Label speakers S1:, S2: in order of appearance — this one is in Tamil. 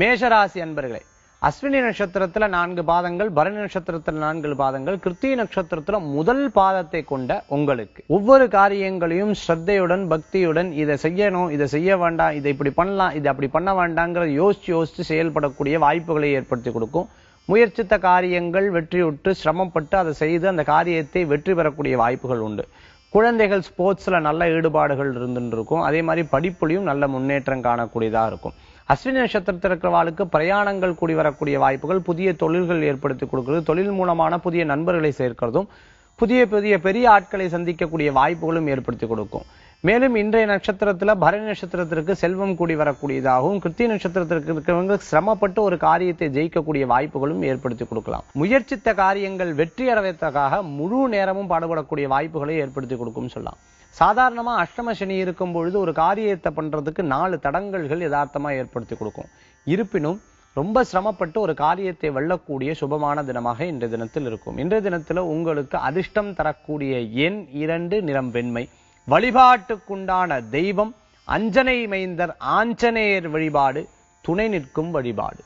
S1: மேஷராசி அன்பர்களே அஸ்வினி நட்சத்திரத்துல நான்கு பாதங்கள் பரணி நட்சத்திரத்துல நான்கு பாதங்கள் கிருத்திய நட்சத்திரத்துல முதல் பாதத்தை கொண்ட உங்களுக்கு. ஒவ்வொரு காரியங்களையும் ஸ்ரத்தையுடன் பக்தியுடன் இதை செய்யணும் இதை செய்ய வேண்டாம் இதை இப்படி பண்ணலாம் இதை அப்படி பண்ண வேண்டாங்கிறத யோசிச்சு யோசிச்சு செயல்படக்கூடிய வாய்ப்புகளை ஏற்படுத்தி கொடுக்கும். முயற்சித்த காரியங்கள் வெற்றியுற்று சிரமப்பட்டு அதை செய்து அந்த காரியத்தை வெற்றி பெறக்கூடிய வாய்ப்புகள் உண்டு. குழந்தைகள் ஸ்போர்ட்ஸில் நல்ல ஈடுபாடுகள் இருந்துட்டு இருக்கும் அதே மாதிரி படிப்புலையும் நல்ல முன்னேற்றம் காணக்கூடியதாக இருக்கும். அஸ்வினி நட்சத்திரத்தில் இருக்கிறவாளுக்கு பிரயாணங்கள் கூடி வரக்கூடிய வாய்ப்புகள் புதிய தொழில்கள் ஏற்படுத்தி கொடுக்கிறது. தொழில் மூலமான புதிய நண்பர்களை சேர்க்கிறதும் புதிய புதிய பெரிய ஆட்களை சந்திக்கக்கூடிய வாய்ப்புகளும் ஏற்படுத்தி கொடுக்கும். மேலும் இன்றைய நட்சத்திரத்துல பரணி நட்சத்திரத்திற்கு செல்வம் கூடி வரக்கூடியதாகவும் கிருத்திய நட்சத்திரத்திற்கு இருக்கிறவங்க சிரமப்பட்டு ஒரு காரியத்தை ஜெயிக்கக்கூடிய வாய்ப்புகளும் ஏற்படுத்தி கொடுக்கலாம். முயற்சித்த காரியங்கள் வெற்றி அடைவதற்காக முழு நேரமும் பாடுபடக்கூடிய வாய்ப்புகளை ஏற்படுத்தி கொடுக்கும் சொல்லலாம். சாதாரணமா அஷ்டம சனி இருக்கும் பொழுது ஒரு காரியத்தை பண்றதுக்கு நாலு தடங்கல்கள் யதார்த்தமா ஏற்படுத்தி கொடுக்கும். இருப்பினும் ரொம்ப சிரமப்பட்டு ஒரு காரியத்தை வெல்லக்கூடிய சுபமான தினமாக இன்றைய தினத்தில் இருக்கும். இன்றைய தினத்துல உங்களுக்கு அதிர்ஷ்டம் தரக்கூடிய எண் இரண்டு நிறம் வெண்மை. வழிபாட்டுக்குண்டான தெய்வம் அஞ்சனை மைந்தர் ஆஞ்சநேயர் வழிபாடு துணை நிற்கும் வழிபாடு.